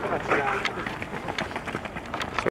形が。